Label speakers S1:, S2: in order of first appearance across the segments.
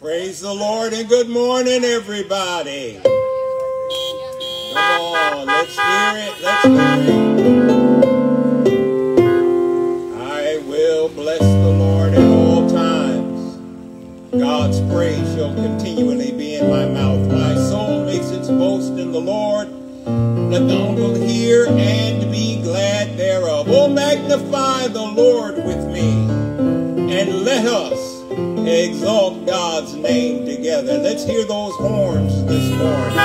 S1: Praise the Lord and good morning, everybody. Come on, let's hear it. Let's hear it. I will bless the Lord at all times. God's praise shall continually be in my mouth. My soul makes its boast in the Lord. Let the humble hear and be glad thereof. Oh, magnify the Lord with me, and let us exalt God's name together. Let's hear those horns this morning.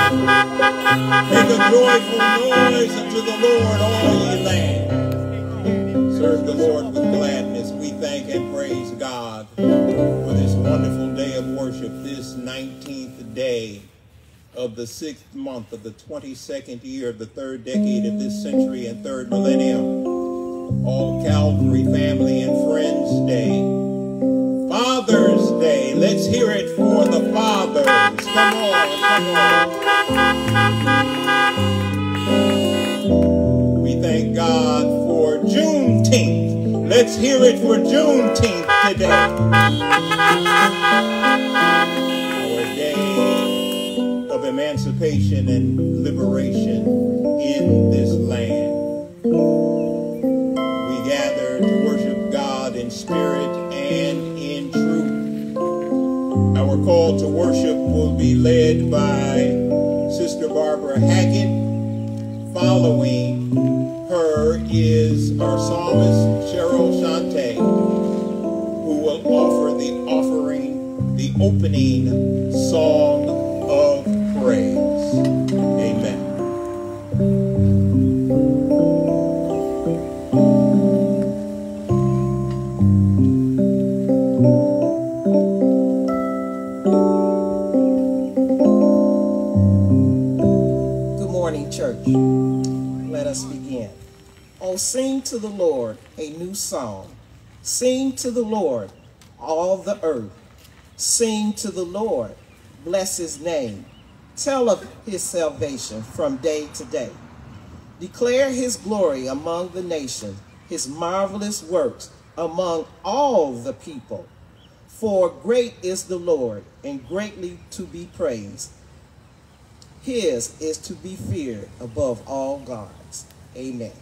S1: Make a joyful noise unto the Lord, all ye land. Serve the Lord with gladness. We thank and praise God for this wonderful day of worship, this 19th day of the sixth month of the 22nd year of the third decade of this century and third millennium. All Calvary family and friends day. Father's Day. Let's hear it for the fathers. Come on, come on. We thank God for Juneteenth. Let's hear it for Juneteenth today. Our day of emancipation and liberation in this land. We gather to worship God in spirit call to worship will be led by Sister Barbara Hackett. Following her is our psalmist Cheryl Shante, who will offer the offering, the opening song
S2: Sing to the Lord a new song. Sing to the Lord, all the earth. Sing to the Lord, bless his name. Tell of his salvation from day to day. Declare his glory among the nations, his marvelous works among all the people. For great is the Lord, and greatly to be praised. His is to be feared above all gods. Amen.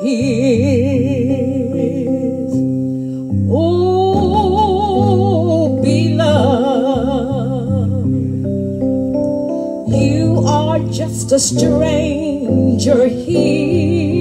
S3: As he is. Oh, beloved, you are just a stranger here.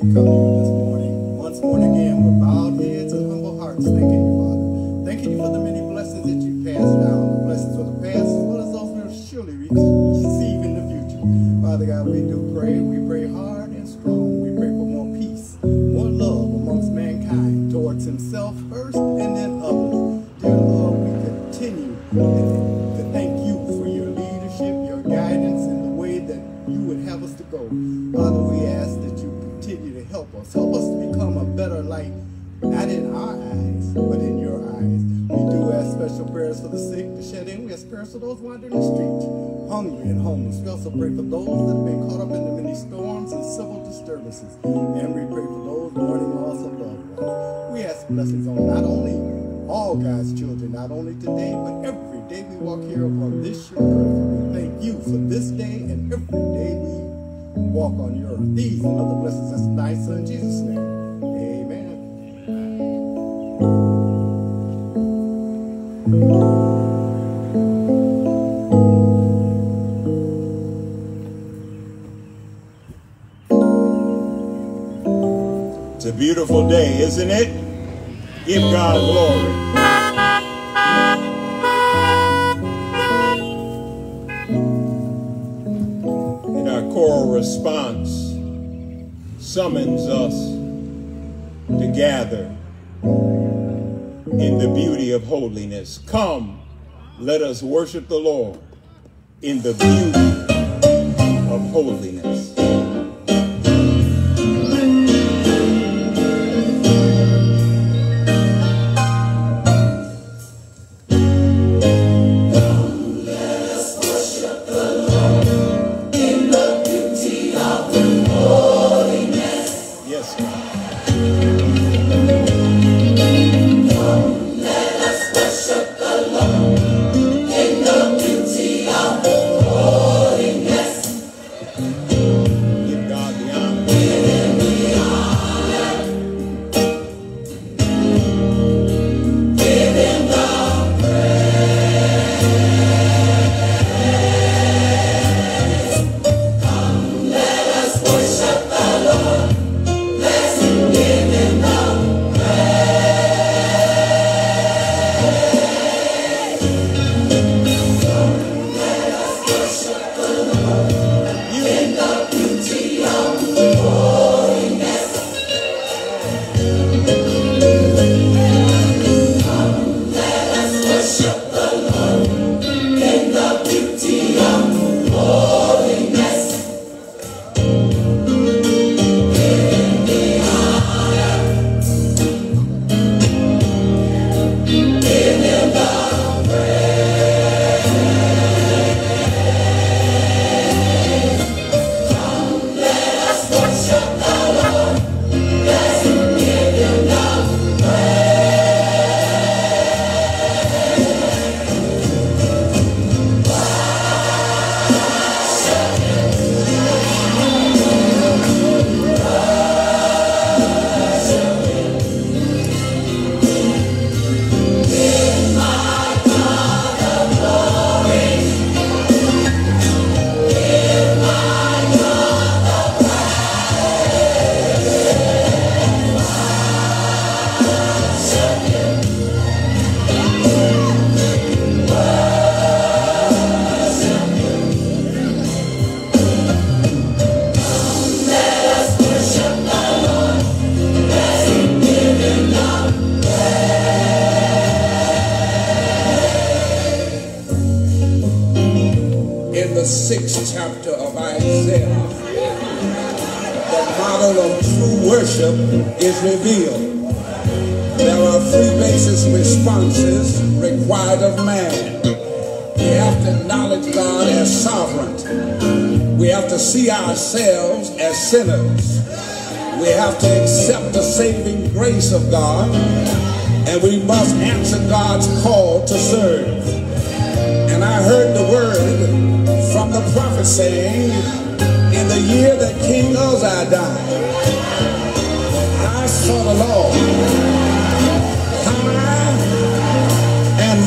S4: 그. us
S1: worship the Lord in the beauty of holiness.
S5: Required of man. We have to acknowledge God as sovereign. We have to see ourselves as sinners. We have to accept the saving grace of God. And we must answer God's call to serve. And I heard the word from the prophet saying, in the year that King Uzziah died, I saw the Lord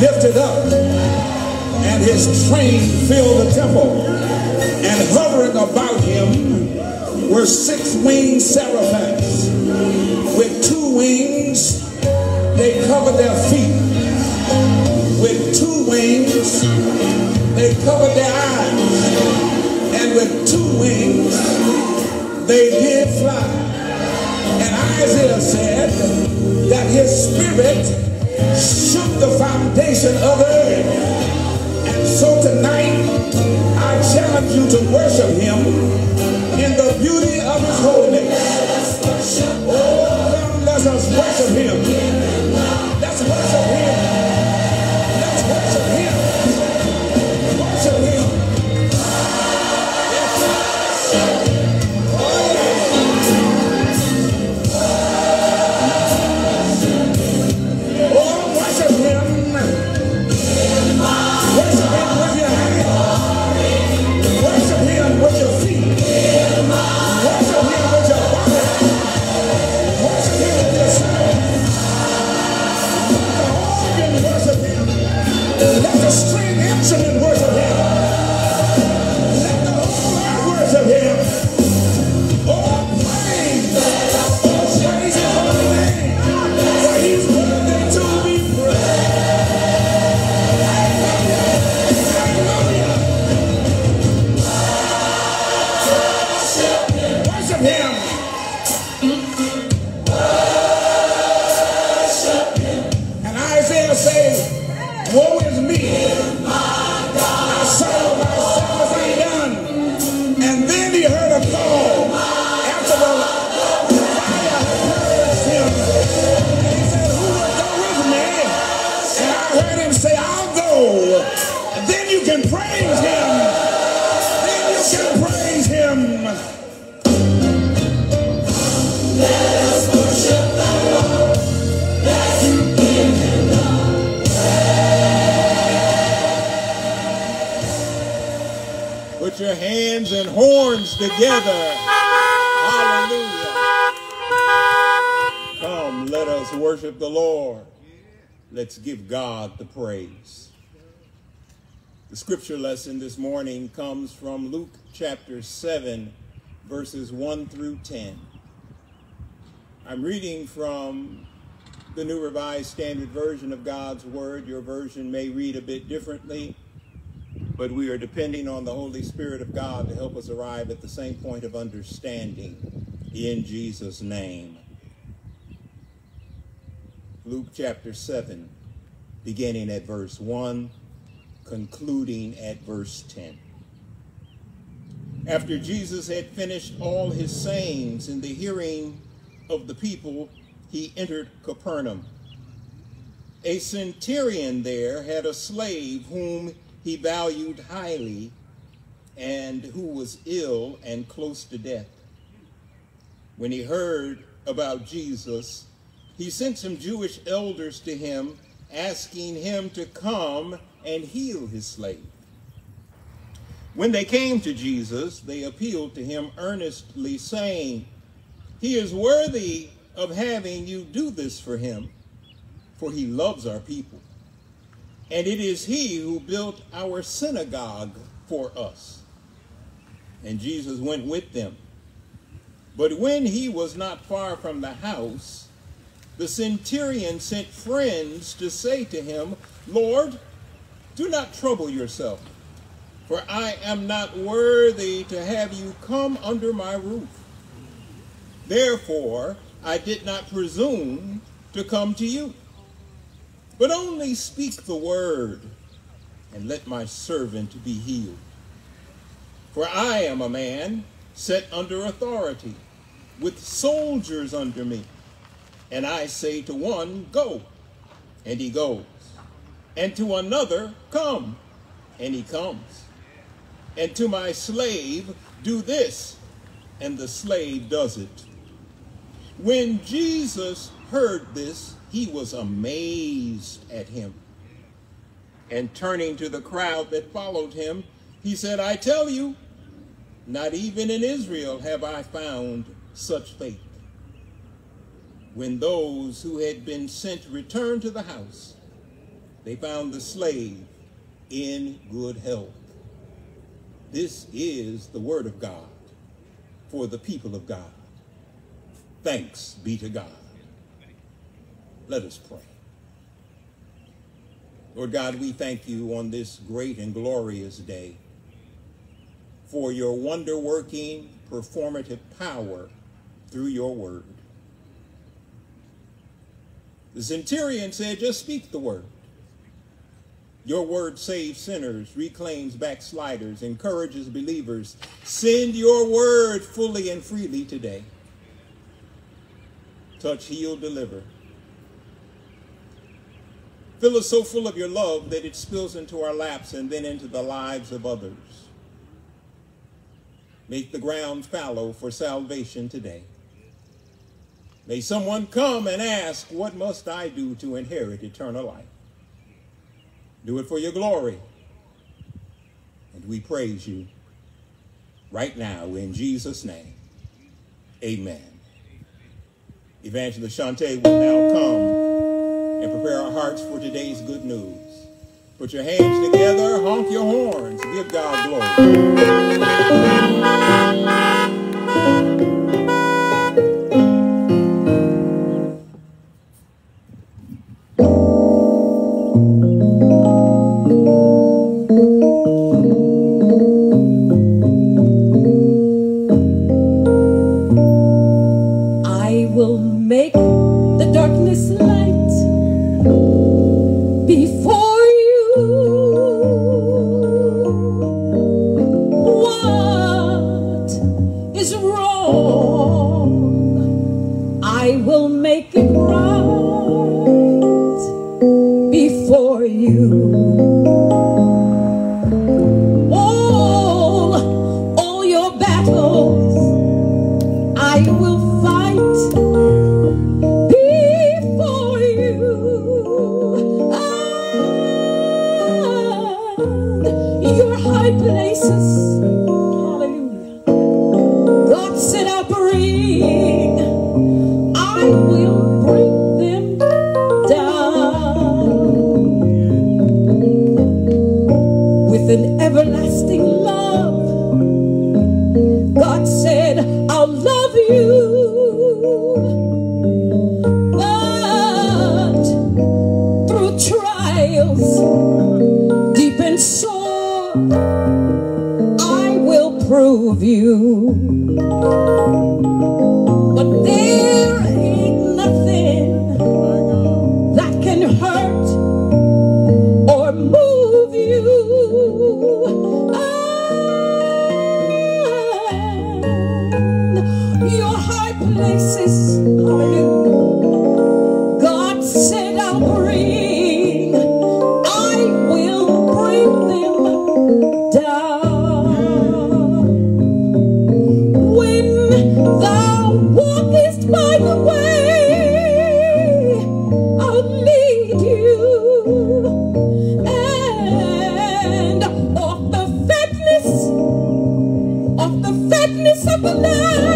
S5: lifted up, and his train filled the temple, and hovering about him were six winged seraphims. With two wings, they covered their feet with two wings, they covered their eyes. And with two wings, they did fly. And Isaiah said that his spirit shook the foundation of earth. And so tonight, I challenge you to worship him in the beauty of his holiness. Oh, come, let us worship him. be.
S1: Together. Hallelujah. Come, let us worship the Lord. Let's give God the praise. The scripture lesson this morning comes from Luke chapter 7, verses 1 through 10. I'm reading from the New Revised Standard Version of God's Word. Your version may read a bit differently but we are depending on the Holy Spirit of God to help us arrive at the same point of understanding in Jesus' name. Luke chapter 7, beginning at verse 1, concluding at verse 10. After Jesus had finished all his sayings in the hearing of the people, he entered Capernaum. A centurion there had a slave whom he valued highly and who was ill and close to death. When he heard about Jesus, he sent some Jewish elders to him, asking him to come and heal his slave. When they came to Jesus, they appealed to him earnestly, saying, He is worthy of having you do this for him, for he loves our people. And it is he who built our synagogue for us. And Jesus went with them. But when he was not far from the house, the centurion sent friends to say to him, Lord, do not trouble yourself, for I am not worthy to have you come under my roof. Therefore, I did not presume to come to you. But only speak the word, and let my servant be healed. For I am a man set under authority, with soldiers under me. And I say to one, Go, and he goes. And to another, Come, and he comes. And to my slave, Do this, and the slave does it. When Jesus heard this, he was amazed at him. And turning to the crowd that followed him, he said, I tell you, not even in Israel have I found such faith. When those who had been sent returned to the house, they found the slave in good health. This is the word of God for the people of God. Thanks be to God. Let us pray. Lord God, we thank you on this great and glorious day for your wonder working, performative power through your word. The centurion said, just speak the word. Your word saves sinners, reclaims backsliders, encourages believers. Send your word fully and freely today. Touch, heal, deliver. Fill us so full of your love that it spills into our laps and then into the lives of others. Make the ground fallow for salvation today. May someone come and ask, What must I do to inherit eternal life? Do it for your glory. And we praise you right now in Jesus' name. Amen. Evangelist Shante will now come and prepare our hearts for today's good news. Put your hands together, honk your horns, give God glory. of the fatness, of the fatness of the land.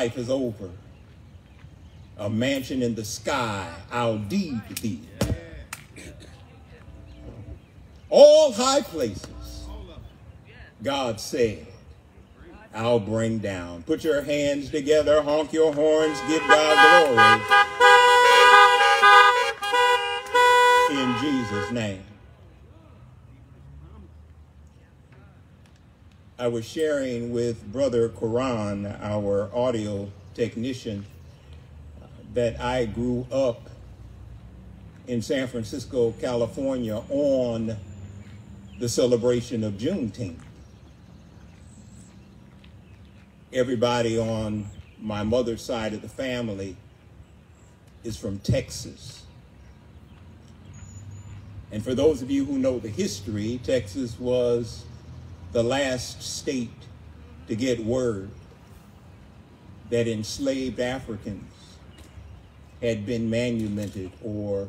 S1: Life is over, a mansion in the sky, I'll deed thee. All high places, God said, I'll bring down. Put your hands together, honk your horns, give God glory. In Jesus' name. I was sharing with Brother Quran, our audio technician, that I grew up in San Francisco, California on the celebration of Juneteenth. Everybody on my mother's side of the family is from Texas. And for those of you who know the history, Texas was the last state to get word that enslaved Africans had been manumitted or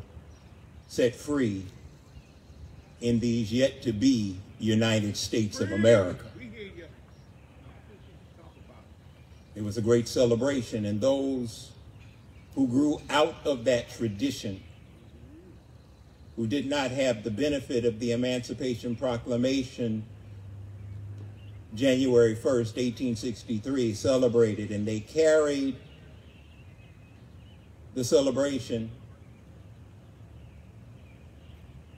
S1: set free in these yet to be United States of America. It was a great celebration, and those who grew out of that tradition, who did not have the benefit of the Emancipation Proclamation January 1st, 1863, celebrated, and they carried the celebration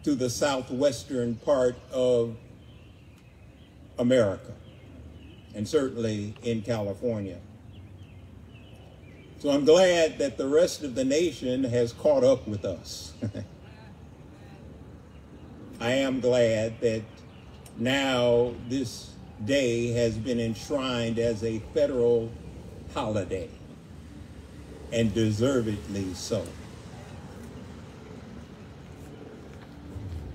S1: to the southwestern part of America, and certainly in California. So I'm glad that the rest of the nation has caught up with us. I am glad that now this day has been enshrined as a federal holiday, and deservedly so.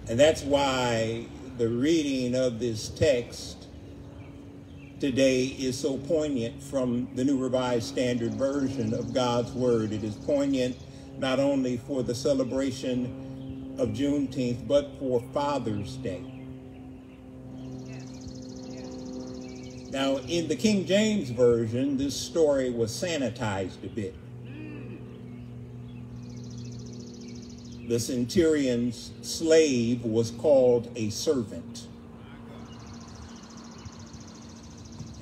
S1: And that's why the reading of this text today is so poignant from the New Revised Standard Version of God's Word. It is poignant not only for the celebration of Juneteenth, but for Father's Day. Now, in the King James Version, this story was sanitized a bit. The centurion's slave was called a servant.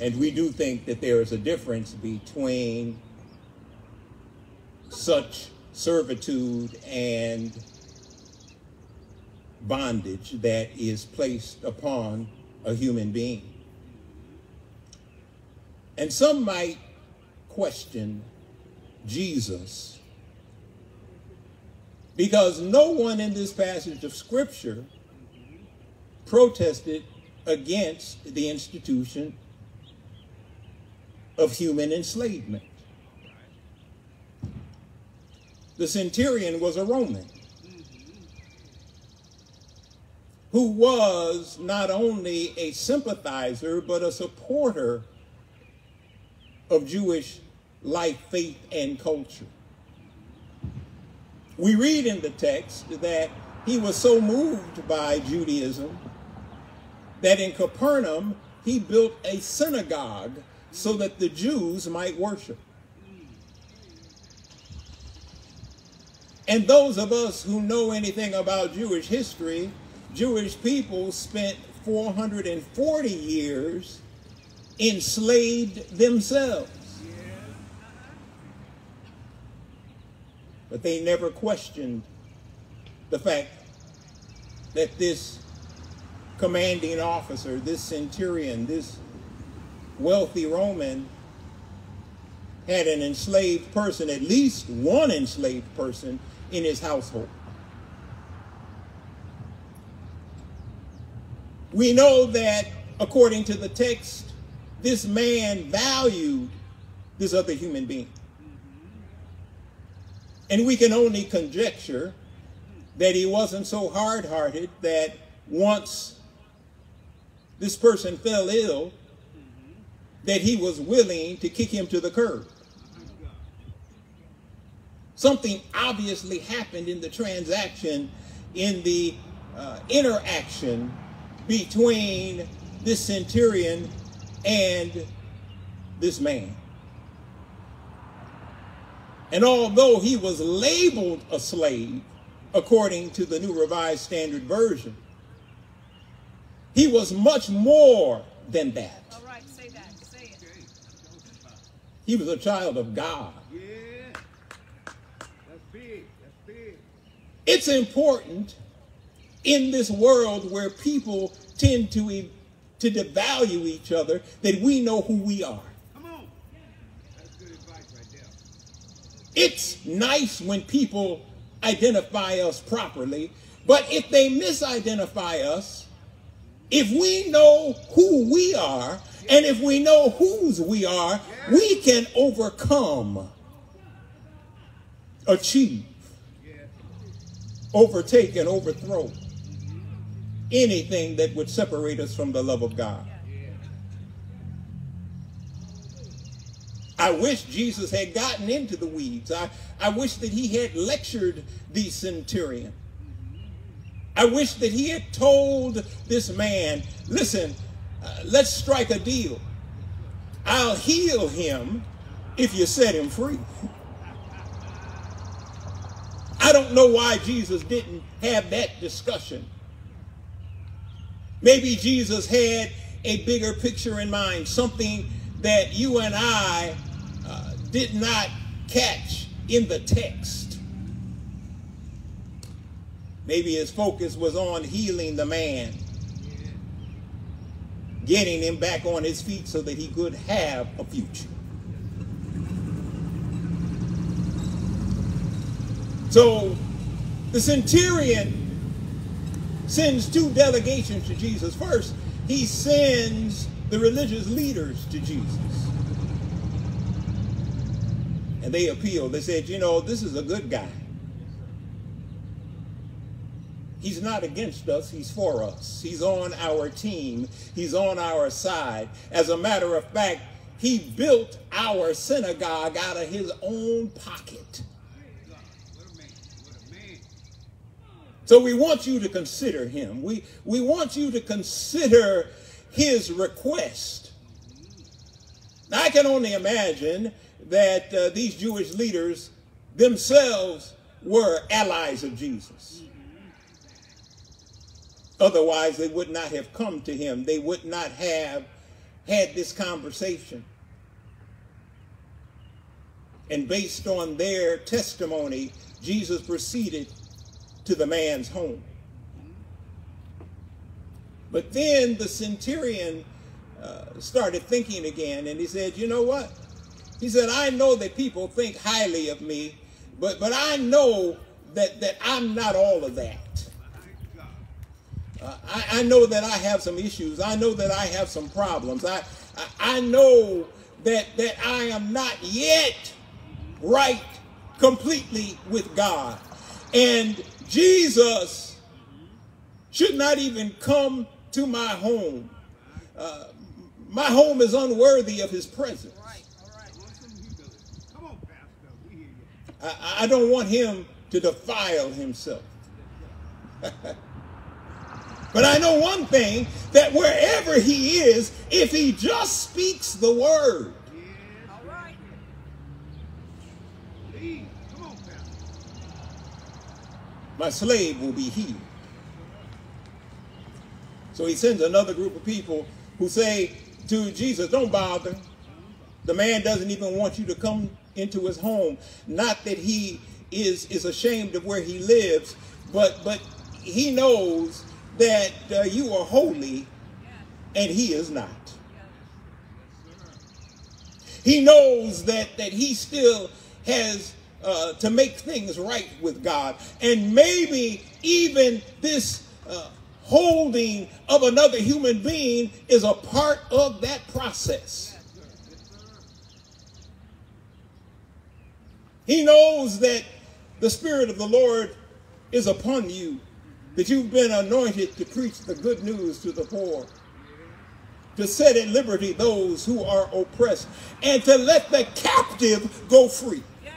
S1: And we do think that there is a difference between such servitude and bondage that is placed upon a human being. And some might question Jesus because no one in this passage of Scripture protested against the institution of human enslavement. The centurion was a Roman who was not only a sympathizer, but a supporter of Jewish life, faith, and culture. We read in the text that he was so moved by Judaism that in Capernaum he built a synagogue so that the Jews might worship. And those of us who know anything about Jewish history, Jewish people spent 440 years enslaved themselves. But they never questioned the fact that this commanding officer, this centurion, this wealthy Roman had an enslaved person, at least one enslaved person in his household. We know that according to the text, this man valued this other human being. And we can only conjecture that he wasn't so hard-hearted that once this person fell ill, that he was willing to kick him to the curb. Something obviously happened in the transaction, in the uh, interaction between this centurion and this man. And although he was labeled a slave, according to the New Revised Standard Version, he was much more than that.
S3: All right, say that. Say it.
S1: He was a child of God.
S4: Yeah. That's big. That's big.
S1: It's important in this world where people tend to, e- to devalue each other that we know who we are.
S4: Come on. That's good advice right there.
S1: It's nice when people identify us properly, but if they misidentify us, if we know who we are and if we know whose we are, we can overcome, achieve, overtake, and overthrow anything that would separate us from the love of God. I wish Jesus had gotten into the weeds. I, I wish that he had lectured the centurion. I wish that he had told this man, listen, uh, let's strike a deal. I'll heal him if you set him free. I don't know why Jesus didn't have that discussion. Maybe Jesus had a bigger picture in mind, something that you and I uh, did not catch in the text. Maybe his focus was on healing the man, getting him back on his feet so that he could have a future. So the centurion sends two delegations to Jesus. First, he sends the religious leaders to Jesus. And they appealed. They said, you know, this is a good guy. He's not against us, he's for us. He's on our team, he's on our side. As a matter of fact, he built our synagogue out of his own pocket.
S4: What a man. What a man.
S1: So we want you to consider him. We, we want you to consider his request. I can only imagine that uh, these Jewish leaders themselves were allies of Jesus. Otherwise, they would not have come to him. They would not have had this conversation. And based on their testimony, Jesus proceeded to the man's home. But then the centurion uh, started thinking again, and he said, You know what? He said, I know that people think highly of me, but, but I know that, that I'm not all of that. Uh, I, I know that I have some issues. I know that I have some problems. I, I, I know that, that I am not yet right completely with God. And Jesus should not even come to my home. Uh, my home is unworthy of his presence. I, I don't want him to defile himself. but I know one thing that wherever he is, if he just speaks the word,
S3: All right.
S4: Lead. Come on, Pastor.
S1: My slave will be healed. So he sends another group of people who say to Jesus, Don't bother. The man doesn't even want you to come into his home. Not that he is, is ashamed of where he lives, but, but he knows that uh, you are holy and he is not. He knows that, that he still has uh, to make things right with God. And maybe even this uh, holding of another human being is a part of that process. He knows that the Spirit of the Lord is upon you, that you've been anointed to preach the good news to the poor, to set at liberty those who are oppressed, and to let the captive go free.
S3: Yes.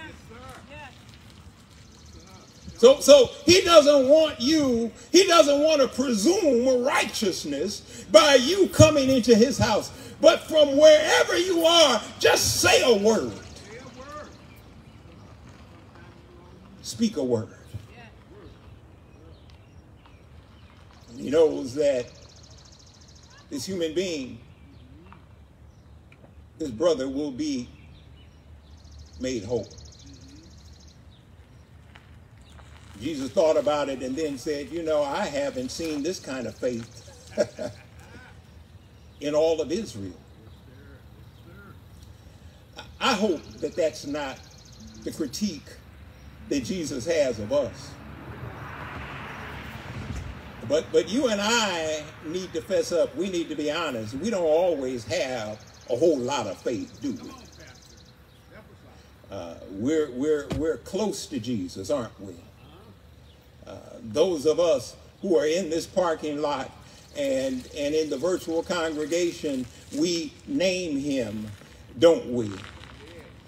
S3: Yes.
S1: So, so he doesn't want you, he doesn't want to presume righteousness by you coming into his house. But from wherever you are, just say a word. Speak a word. He knows that this human being, his brother, will be made whole. Jesus thought about it and then said, You know, I haven't seen this kind of faith in all of Israel. I hope that that's not the critique that Jesus has of us. But, but you and I need to fess up. We need to be honest. We don't always have a whole lot of faith, do we? Uh, we're, we're, we're close to Jesus, aren't we? Those of us who are in this parking lot and, and in the virtual congregation, we name him, don't we?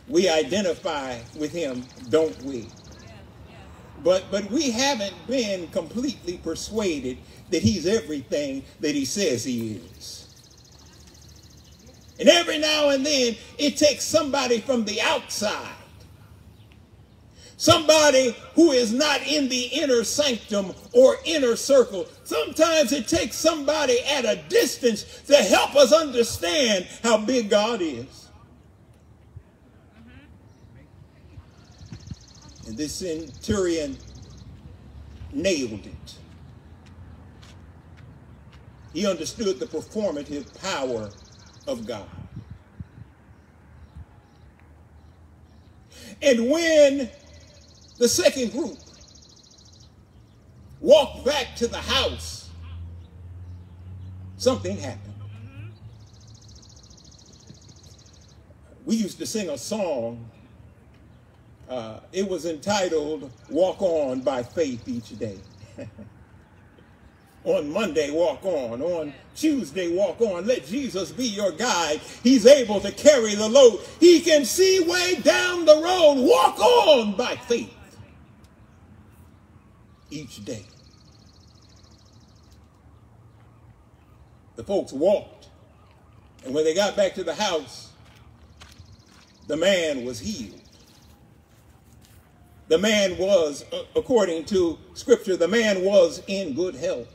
S1: We identify with him, don't we? But, but we haven't been completely persuaded that he's everything that he says he is. And every now and then, it takes somebody from the outside, somebody who is not in the inner sanctum or inner circle. Sometimes it takes somebody at a distance to help us understand how big God is. And this centurion nailed it. He understood the performative power of God. And when the second group walked back to the house, something happened. We used to sing a song. Uh, it was entitled Walk On by Faith Each Day. On Monday, walk on. On Tuesday, walk on. Let Jesus be your guide. He's able to carry the load. He can see way down the road. Walk on by faith each day. The folks walked. And when they got back to the house, the man was healed. The man was, according to scripture, the man was in good health.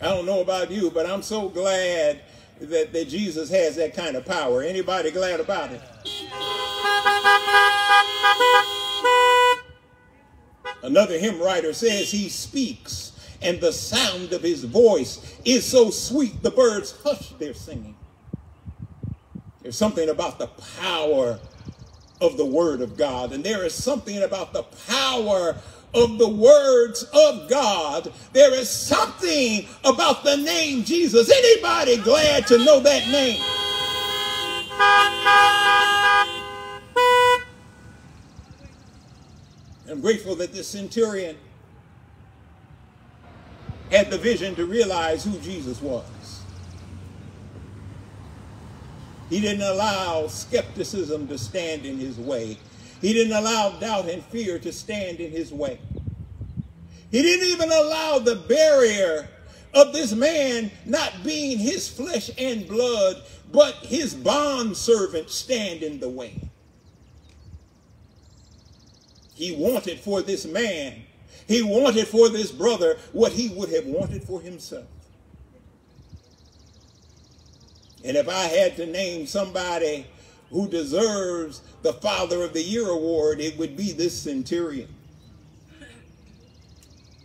S1: I don't know about you, but I'm so glad that, that Jesus has that kind of power. Anybody glad about it? Another hymn writer says he speaks and the sound of his voice is so sweet the birds hush their singing. There's something about the power of the word of God and there is something about the power of the words of God. There is something about the name Jesus. Anybody glad to know that name? I'm grateful that this centurion had the vision to realize who Jesus was. He didn't allow skepticism to stand in his way. He didn't allow doubt and fear to stand in his way. He didn't even allow the barrier of this man not being his flesh and blood, but his bond servant stand in the way. He wanted for this man, he wanted for this brother what he would have wanted for himself. And if I had to name somebody who deserves the Father of the Year award, it would be this centurion.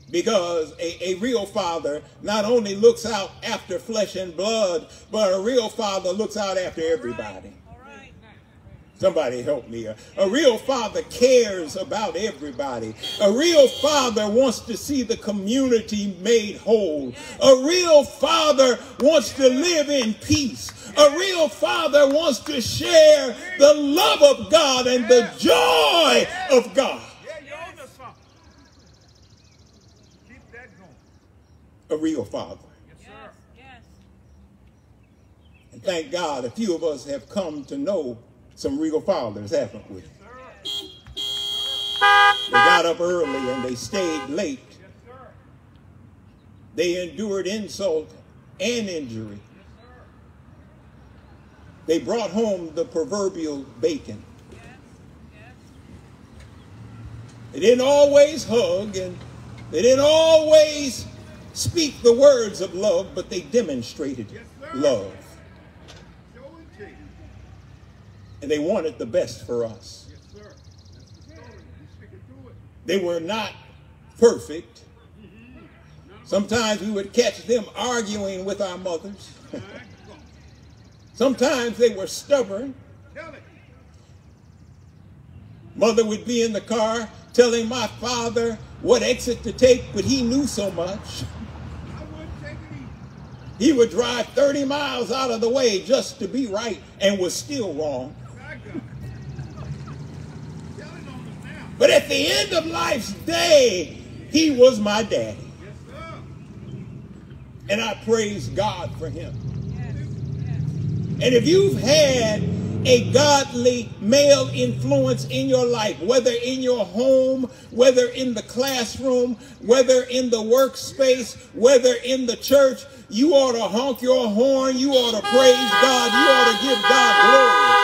S1: Because a, a real father not only looks out after flesh and blood, but a real father looks out after everybody. Somebody help me. A real father cares about everybody. A real father wants to see the community made whole. A real father wants to live in peace. A real father wants to share the love of God and the joy of God. A real father. yes yes And thank God a few of us have come to know some regal fathers, haven't we? They got up early and they stayed late. They endured insult and injury. They brought home the proverbial bacon. They didn't always hug and they didn't always speak the words of love, but they demonstrated love. And they wanted the best for us. They were not perfect. Sometimes we would catch them arguing with our mothers. Sometimes they were stubborn. Mother would be in the car telling my father what exit to take, but he knew so much. He would drive 30 miles out of the way just to be right and was still wrong. But at the end of life's day, he was my daddy. And I praise God for him. And if you've had a godly male influence in your life, whether in your home, whether in the classroom, whether in the workspace, whether in the church, you ought to honk your horn. You ought to praise God. You ought to give God glory.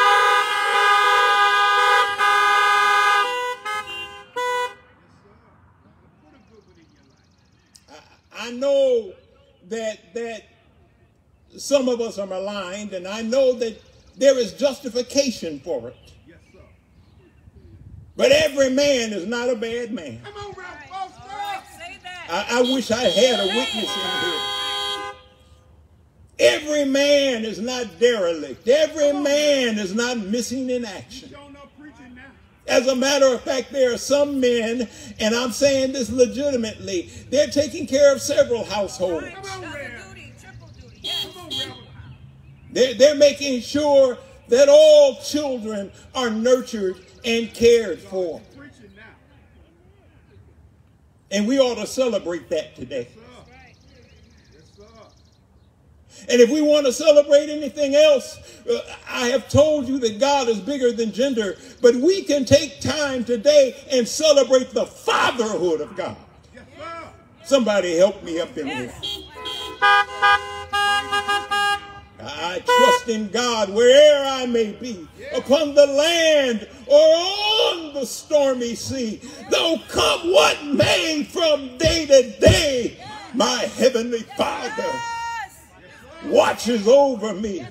S1: I know that that some of us are maligned, and I know that there is justification for it. Yes, sir. But every man is not a bad man. Come on, Say that. I, I wish I had a witness in here. Every man is not derelict. Every man is not missing in action. As a matter of fact, there are some men, and I'm saying this legitimately, they're taking care of several households. They're, they're making sure that all children are nurtured and cared for. And we ought to celebrate that today. And if we want to celebrate anything else, uh, I have told you that God is bigger than gender, but we can take time today and celebrate the fatherhood of God. Somebody help me up in here. I trust in God wherever I may be, upon the land or on the stormy sea. Though come what may from day to day, my heavenly Father watches over me.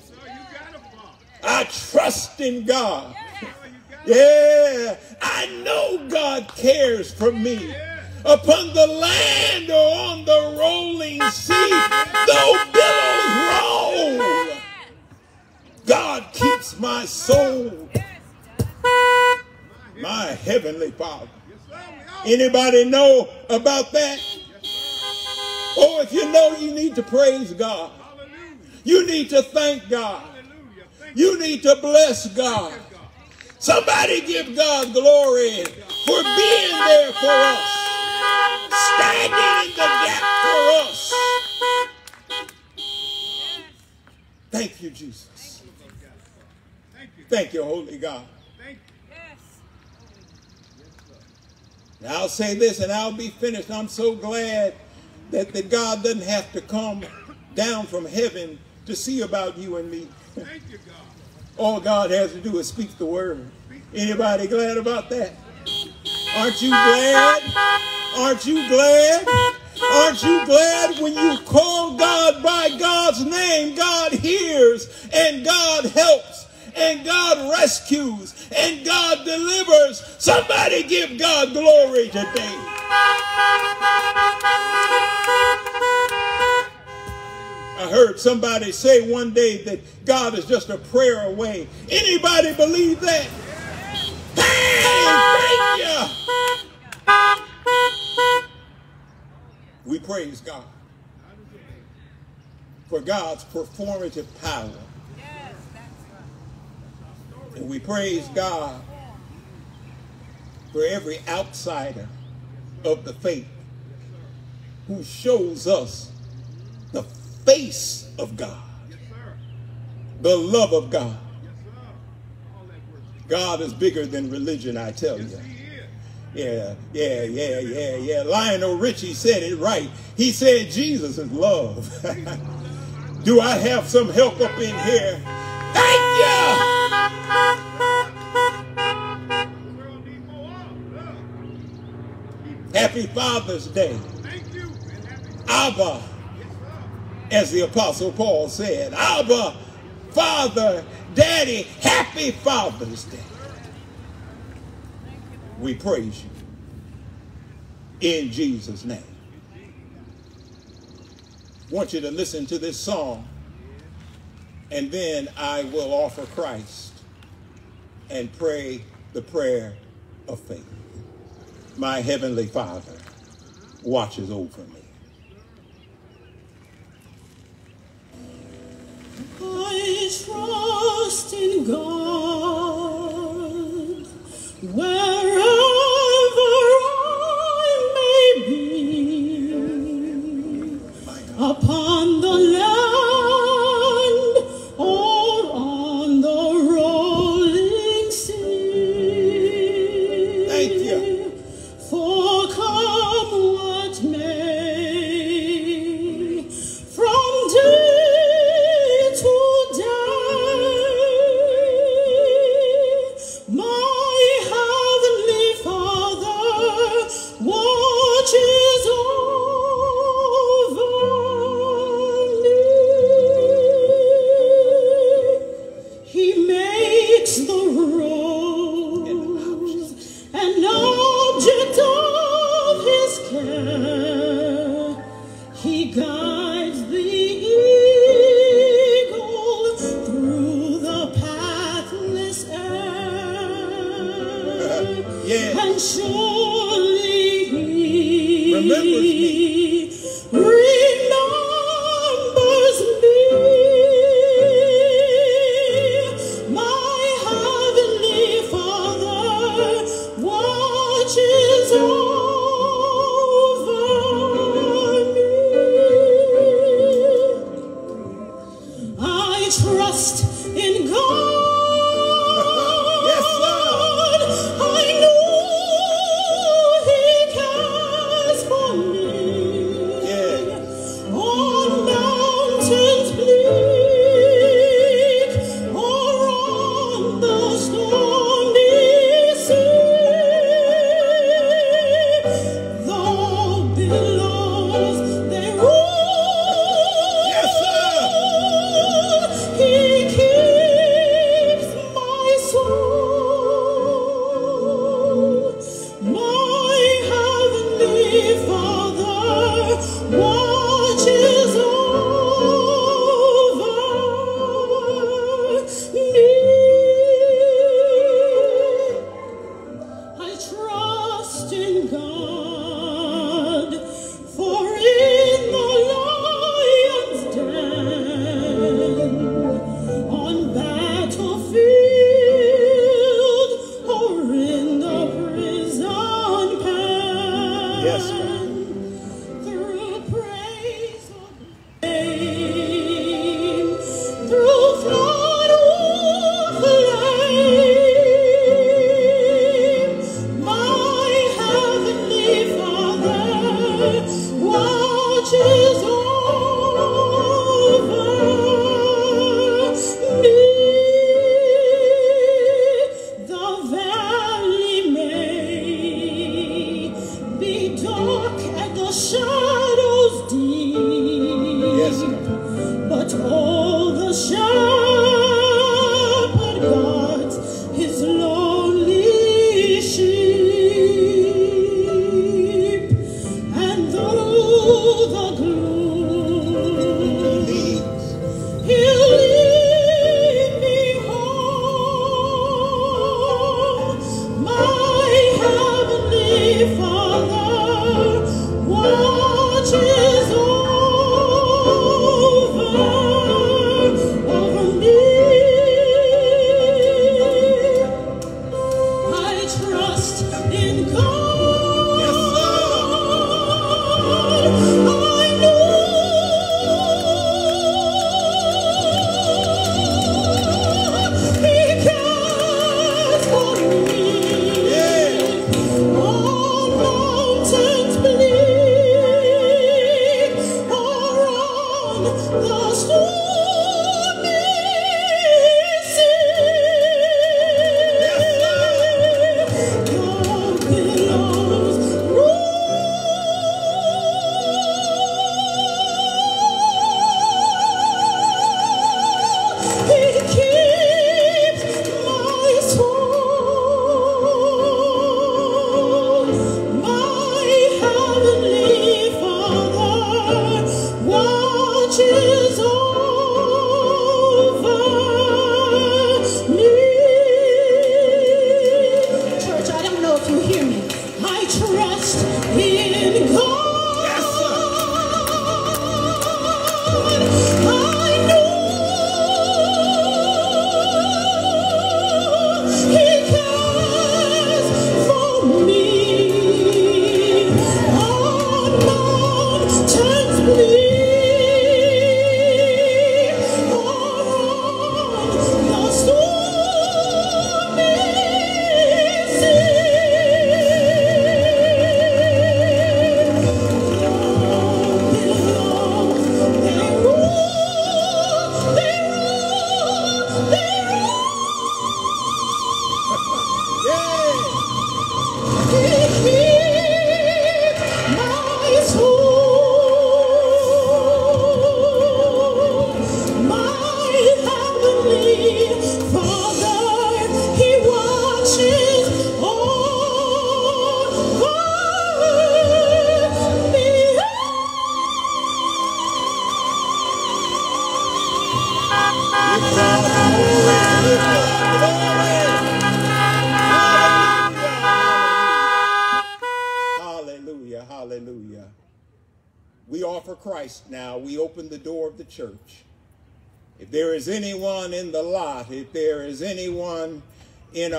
S1: I trust in God. Yeah, I know God cares for me. Upon the land or on the rolling sea, though billows roll, God keeps my soul. My heavenly Father. Anybody know about that? Oh, if you know, you need to praise God. You need to thank God. You need to bless God. Somebody give God glory for being there for us, standing in the gap for us. Thank you, Jesus. Thank you, Holy God. Now I'll say this and I'll be finished. I'm so glad that, that God doesn't have to come down from heaven to see about you and me. Thank you, God. All God has to do is speak the word. Anybody glad about that? Aren't you glad? Aren't you glad? Aren't you glad when you call God by God's name, God hears and God helps and God rescues and God delivers? Somebody give God glory today. I heard somebody say one day that God is just a prayer away. Anybody believe that? Hey, thank you. We praise God for God's performative power. And we praise God for every outsider of the faith who shows us the face of God, the love of God. God is bigger than religion, I tell you. Yeah, yeah, yeah, yeah, yeah. Lionel Richie said it right. He said Jesus is love. Do I have some help up in here? Thank you! Happy Father's Day. Abba, as the Apostle Paul said, Abba, Father, Daddy, happy Father's Day we praise you. In Jesus' name. Want you to listen to this song, and then I will offer Christ and pray the prayer of faith. My Heavenly Father watches over me.
S3: Trust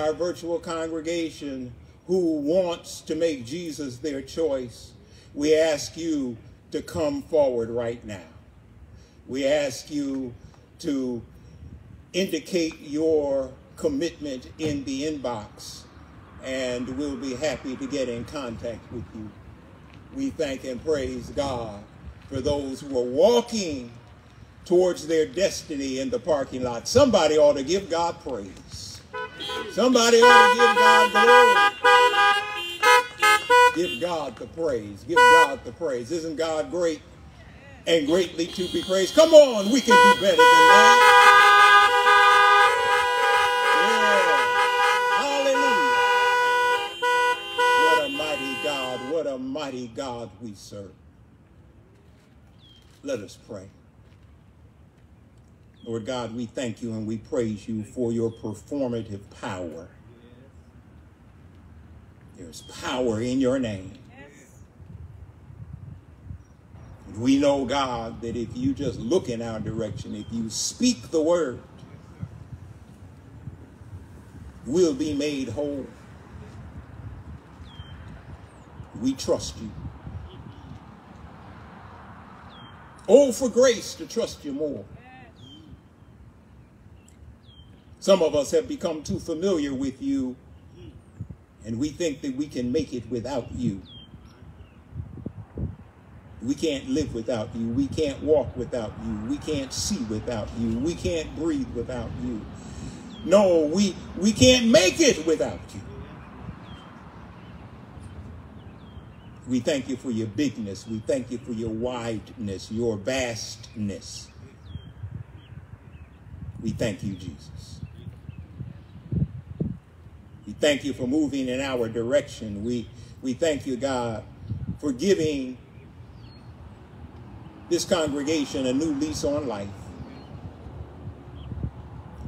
S1: our virtual congregation who wants to make Jesus their choice, we ask you to come forward right now. We ask you to indicate your commitment in the inbox, and we'll be happy to get in contact with you. We thank and praise God for those who are walking towards their destiny in the parking lot. Somebody ought to give God praise. Somebody ought to give God the glory. Give God the praise. Give God the praise. Isn't God great and greatly to be praised? Come on, we can do better than that. Hallelujah. What a mighty God. What a mighty God we serve. Let us pray. Lord God, we thank you and we praise you for your performative power. There's power in your name. We know, God, that if you just look in our direction, if you speak the word, we'll be made whole. We trust you. Oh, for grace to trust you more. Some of us have become too familiar with you, and we think that we can make it without you. We can't live without you. We can't walk without you. We can't see without you. We can't breathe without you. No, we, we can't make it without you. We thank you for your bigness. We thank you for your wideness, your vastness. We thank you, Jesus. We thank you for moving in our direction. We, we thank you, God, for giving this congregation a new lease on life.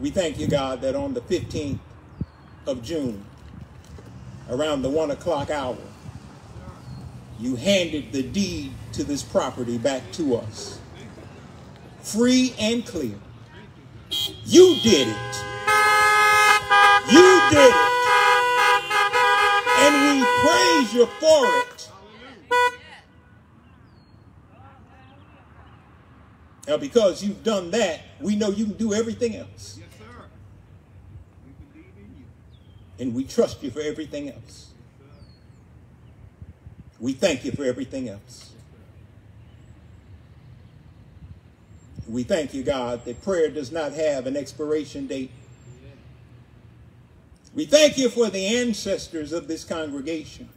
S1: We thank you, God, that on the 15th of June, around the one o'clock hour, you handed the deed to this property back to us. Free and clear. You did it. You did it. Praise you for it. Now, because you've done that, we know you can do everything else. Yes, sir. We believe in you. And we trust you for everything else. We thank you for everything else. We thank you, God, that prayer does not have an expiration date. We thank you for the ancestors of this congregation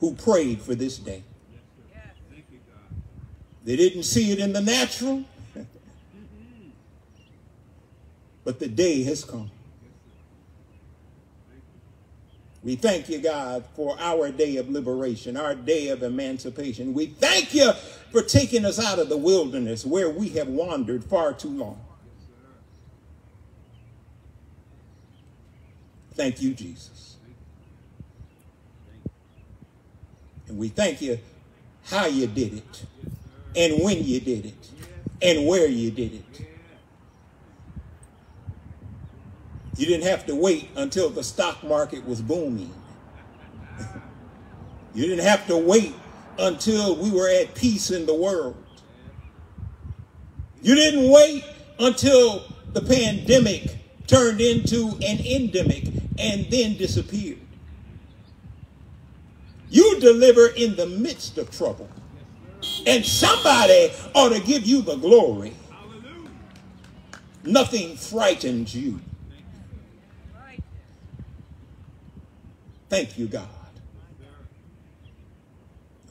S1: who prayed for this day. They didn't see it in the natural, but the day has come. We thank you, God, for our day of liberation, our day of emancipation. We thank you for taking us out of the wilderness where we have wandered far too long. Thank you, Jesus. And we thank you how you did it, and when you did it, and where you did it. You didn't have to wait until the stock market was booming. you didn't have to wait until we were at peace in the world. You didn't wait until the pandemic turned into an endemic and then disappeared. You deliver in the midst of trouble. And somebody ought to give you the glory. Nothing frightens you. Thank you, God.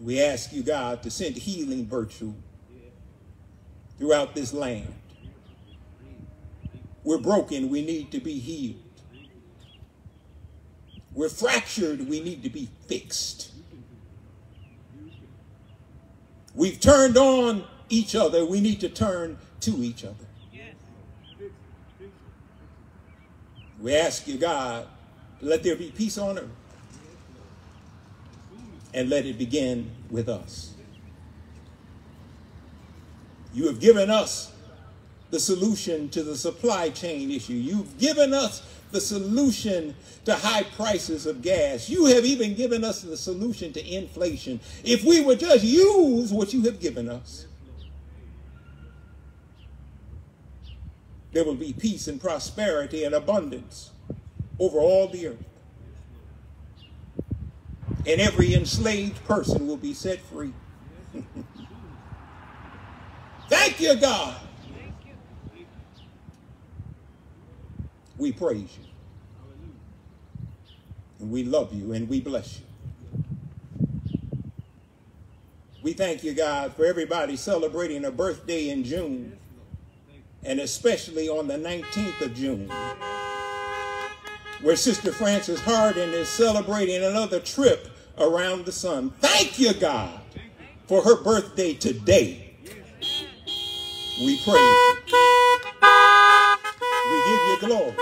S1: We ask you, God, to send healing virtue throughout this land. We're broken, we need to be healed. We're fractured, we need to be fixed. We've turned on each other, we need to turn to each other. We ask you, God, let there be peace on earth and let it begin with us. You have given us the solution to the supply chain issue. You've given us the solution to high prices of gas. You have even given us the solution to inflation. If we would just use what you have given us, there will be peace and prosperity and abundance over all the earth. And every enslaved person will be set free. Thank you, God. We praise you. And we love you and we bless you. We thank you, God, for everybody celebrating a birthday in June, and especially on the 19th of June, where Sister Frances Hardin is celebrating another trip around the sun. Thank you, God, for her birthday today. We praise you. Glory.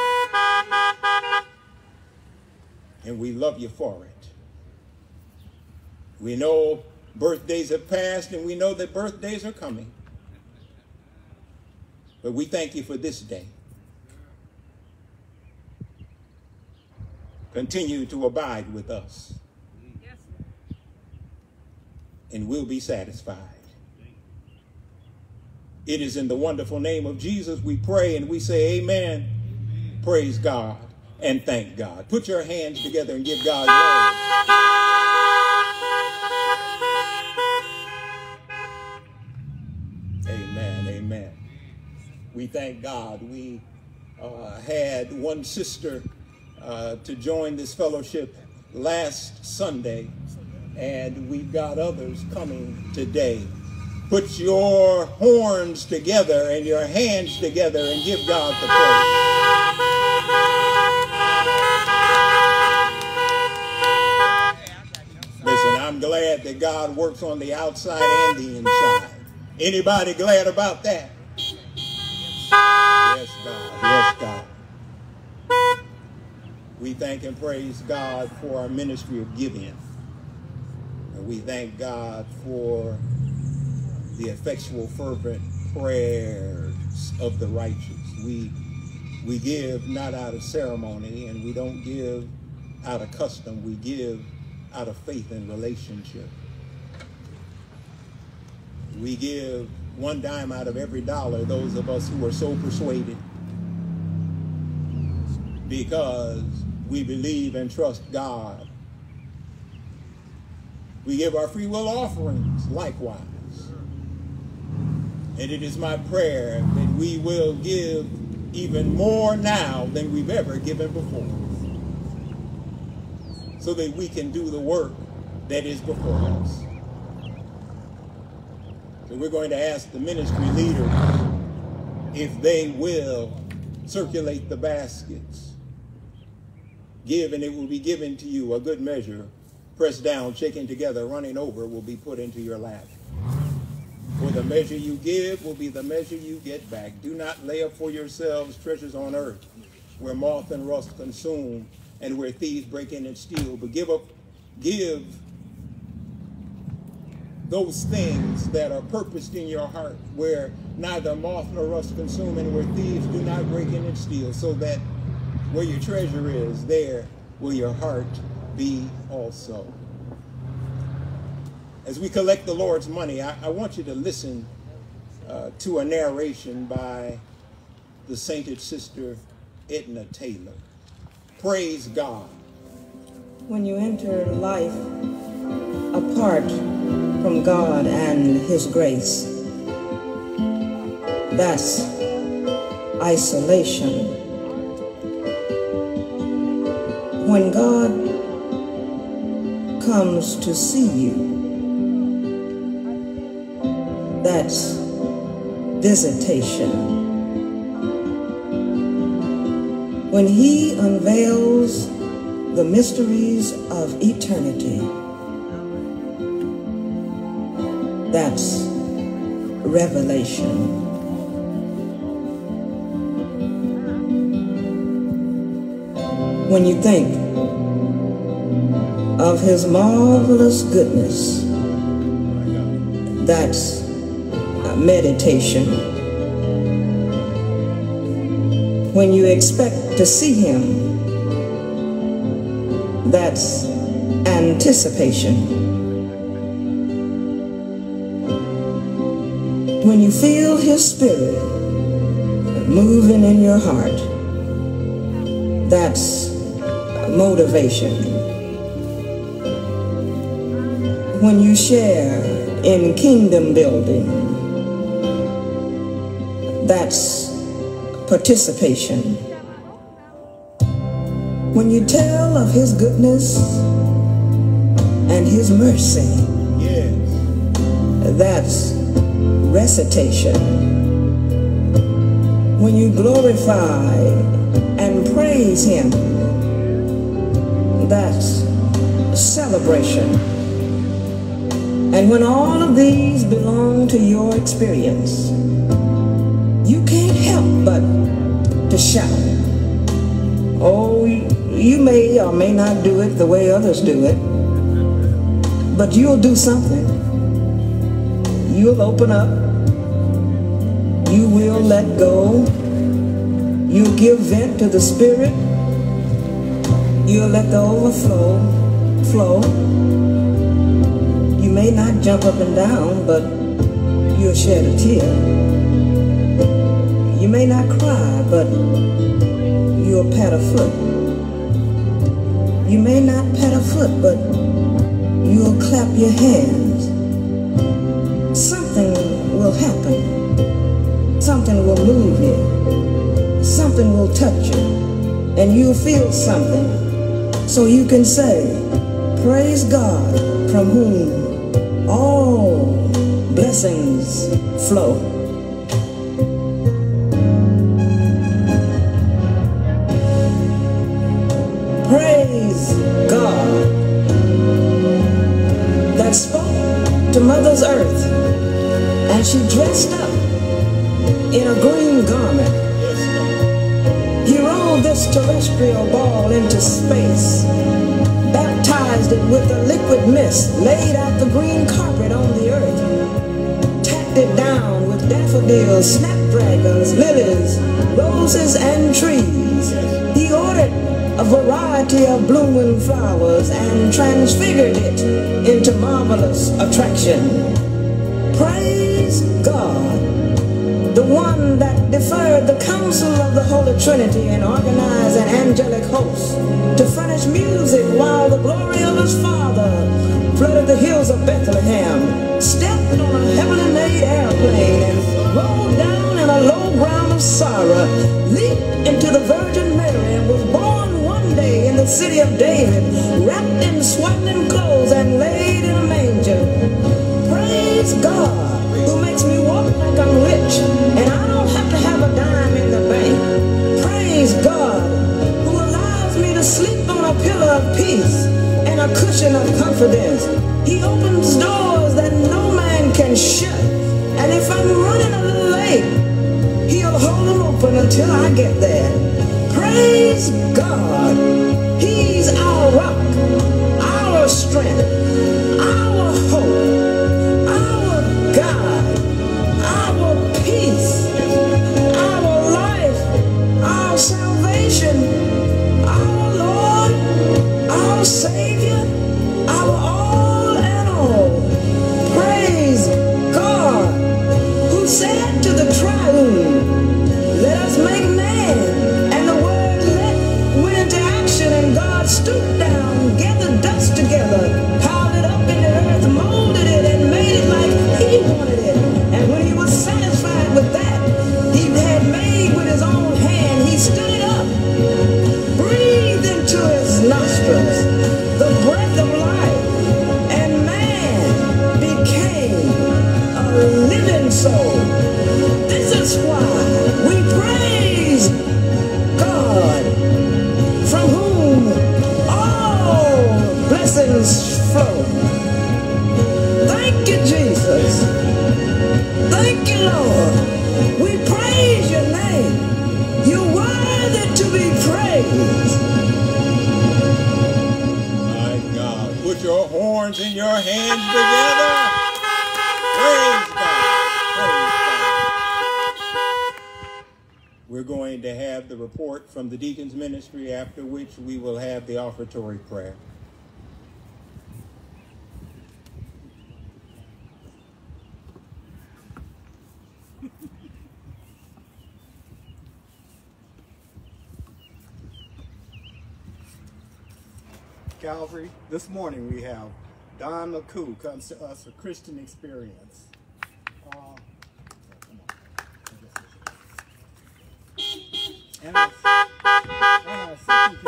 S1: And we love you for it. We know birthdays have passed and we know that birthdays are coming. But we thank you for this day. Continue to abide with us. And we'll be satisfied. It is in the wonderful name of Jesus we pray and we say amen. Praise God and thank God. Put your hands together and give God glory. Amen, amen. We thank God. We uh, had one sister uh, to join this fellowship last Sunday, and we've got others coming today. Put your horns together and your hands together and give God the praise. Listen, I'm glad that God works on the outside and the inside. Anybody glad about that? Yes, God. Yes, God. We thank and praise God for our ministry of giving. And we thank God for the effectual, fervent prayers of the righteous. We, we give not out of ceremony and we don't give out of custom. We give out of faith and relationship. We give one dime out of every dollar, those of us who are so persuaded, because we believe and trust God. We give our free will offerings likewise. And it is my prayer that we will give even more now than we've ever given before. So that we can do the work that is before us. So we're going to ask the ministry leader if they will circulate the baskets. Give and it will be given to you a good measure, pressed down, shaken together, running over will be put into your lap. For the measure you give will be the measure you get back. Do not lay up for yourselves treasures on earth, where moth and rust consume, and where thieves break in and steal. But give up, give those things that are purposed in your heart, where neither moth nor rust consume, and where thieves do not break in and steal, so that where your treasure is, there will your heart be also as we collect the Lord's money, I, I want you to listen uh, to a narration by the sainted sister Edna Taylor. Praise God.
S6: When you enter life apart from God and His grace, that's isolation. When God comes to see you, that's visitation. When he unveils the mysteries of eternity, that's revelation. When you think of his marvelous goodness, that's meditation. When you expect to see him, that's anticipation. When you feel his spirit moving in your heart, that's motivation. When you share in kingdom building, that's participation. When you tell of his goodness and his mercy,
S1: Yes.
S6: that's recitation. When you glorify and praise him, that's celebration. And when all of these belong to your experience, you can't help but to shout. Oh, you may or may not do it the way others do it, but you'll do something. You'll open up. You will let go. You'll give vent to the Spirit. You'll let the overflow flow. You may not jump up and down, but you'll shed a tear. You may not cry, but you'll pat a foot. You may not pat a foot, but you'll clap your hands. Something will happen. Something will move you. Something will touch you. And you'll feel something. So you can say, Praise God from whom all blessings flow. Praise God that spoke to Mother's Earth and she dressed up in a green garment. He rolled this terrestrial ball into space, baptized it with a liquid mist, laid out the green carpet on the earth, tacked it down with daffodils, snapdragons, lilies, roses, and trees. A variety of blooming flowers and transfigured it into marvelous attraction. Praise God the one that deferred the counsel of the Holy Trinity and organized an angelic host to furnish music while the glory of his Father flooded the hills of Bethlehem, stepped on a heavily made airplane and rolled down in a low ground of sorrow, leaped into the Virgin Mary and was born one day in the city of David, wrapped in swaddling clothes and laid in a manger. Praise God who makes me walk like I'm rich and I don't have to have a dime in the bank. Praise God who allows me to sleep on a pillow of peace and a cushion of confidence. He opens doors that no man can shut. And if I'm running a little late, he'll hold them open until I get there. Praise God. He's our rock, our strength, and
S7: Calvary, this morning we have Don LeCoux comes to us a Christian experience. Uh, and our, and our second,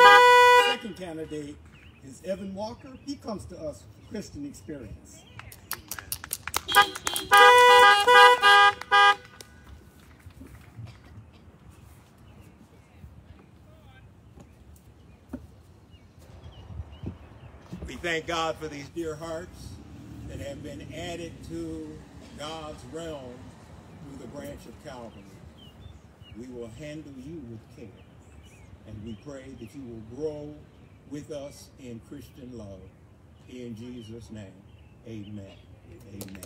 S7: second candidate is Evan Walker. He comes to us for Christian experience.
S1: We thank God for these dear hearts that have been added to God's realm through the branch of Calvary. We will handle you with care. And we pray that you will grow with us in Christian love. In Jesus' name, amen. Amen.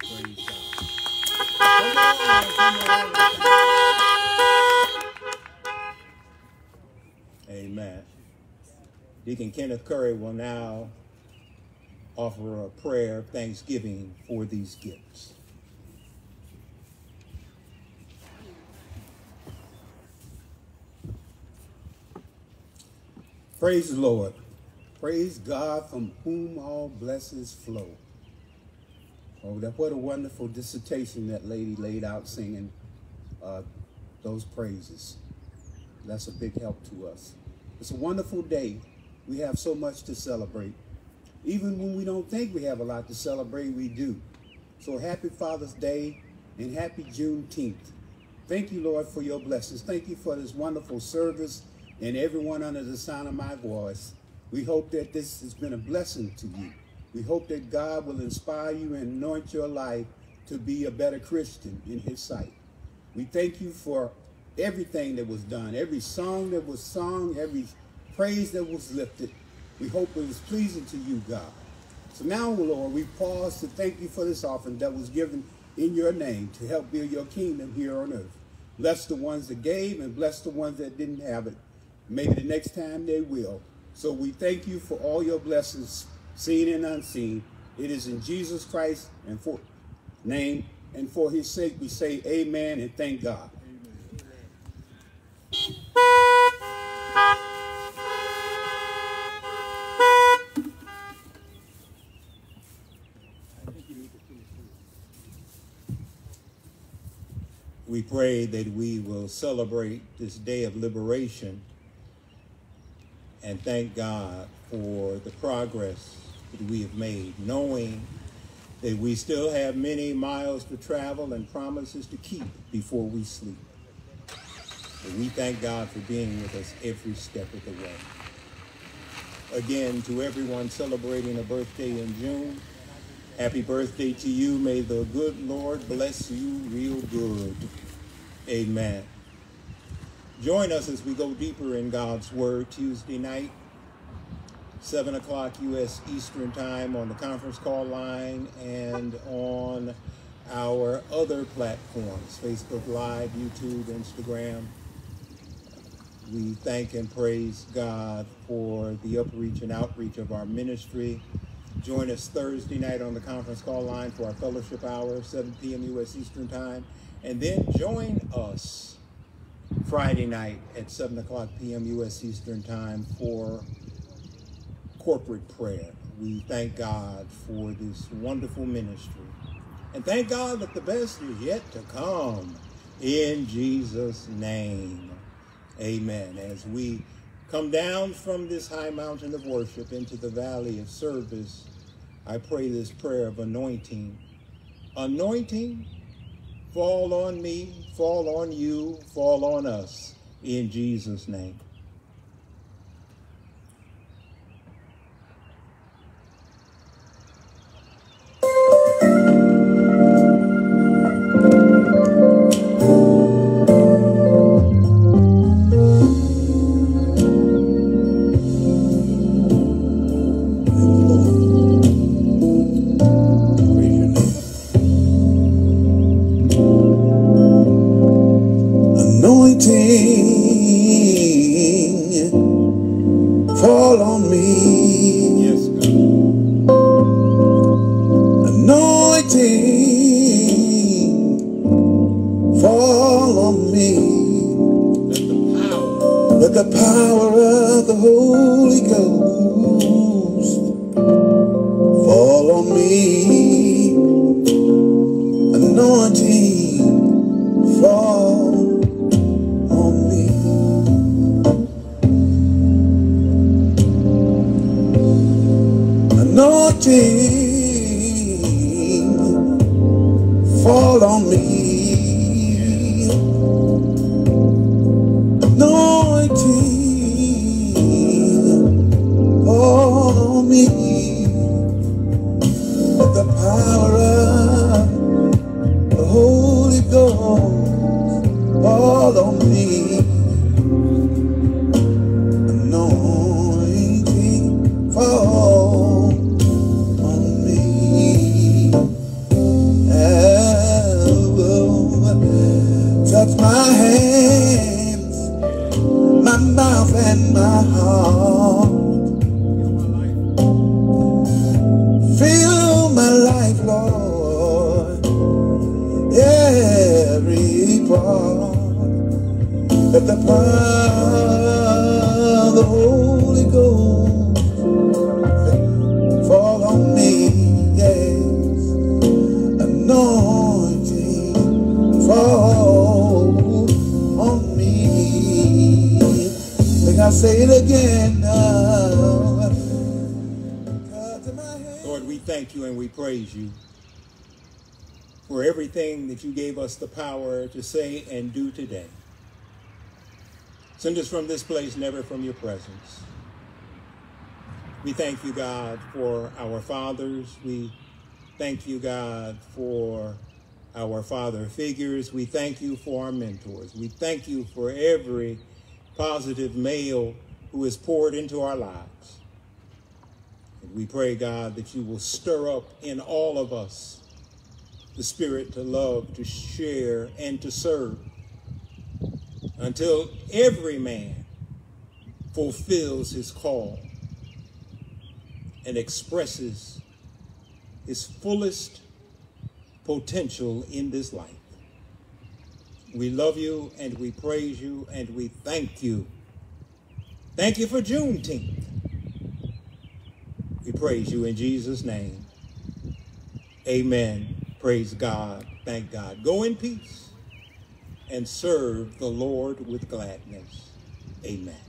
S1: Praise God. Amen. Deacon Kenneth Curry will now offer a prayer of thanksgiving for these gifts. Praise the Lord.
S4: Praise God from whom all blessings flow. Oh, that what a wonderful dissertation that lady laid out singing uh, those praises. That's a big help to us. It's a wonderful day. We have so much to celebrate. Even when we don't think we have a lot to celebrate, we do. So happy Father's Day and happy Juneteenth. Thank you, Lord, for your blessings. Thank you for this wonderful service and everyone under the sound of my voice. We hope that this has been a blessing to you. We hope that God will inspire you and anoint your life to be a better Christian in his sight. We thank you for everything that was done, every song that was sung, every praise that was lifted. We hope it was pleasing to you, God. So now, Lord, we pause to thank you for this offering that was given in your name to help build your kingdom here on earth. Bless the ones that gave and bless the ones that didn't have it. Maybe the next time they will. So we thank you for all your blessings, seen and unseen. It is in Jesus Christ and for name and for his sake we say amen and thank God.
S1: We pray that we will celebrate this day of liberation and thank God for the progress that we have made, knowing that we still have many miles to travel and promises to keep before we sleep. And we thank God for being with us every step of the way. Again, to everyone celebrating a birthday in June, happy birthday to you. May the good Lord bless you real good. Amen. Join us as we go deeper in God's Word Tuesday night, 7 o'clock U.S. Eastern Time on the conference call line and on our other platforms, Facebook Live, YouTube, Instagram. We thank and praise God for the upreach and outreach of our ministry. Join us Thursday night on the conference call line for our fellowship hour, 7 p.m. U.S. Eastern Time. And then join us Friday night at 7 o'clock p.m. U.S. Eastern Time for corporate prayer. We thank God for this wonderful ministry. And thank God that the best is yet to come. In Jesus' name. Amen. As we come down from this high mountain of worship into the valley of service, I pray this prayer of anointing. Anointing, fall on me, fall on you, fall on us. In Jesus' name. Us the power to say and do today. Send us from this place, never from your presence. We thank you, God, for our fathers. We thank you, God, for our father figures. We thank you for our mentors. We thank you for every positive male who has poured into our lives. And we pray, God, that you will stir up in all of us the spirit to love, to share, and to serve until every man fulfills his call and expresses his fullest potential in this life. We love you and we praise you and we thank you. Thank you for Juneteenth. We praise you in Jesus' name. Amen. Praise God. Thank God. Go in peace and serve the Lord with gladness. Amen.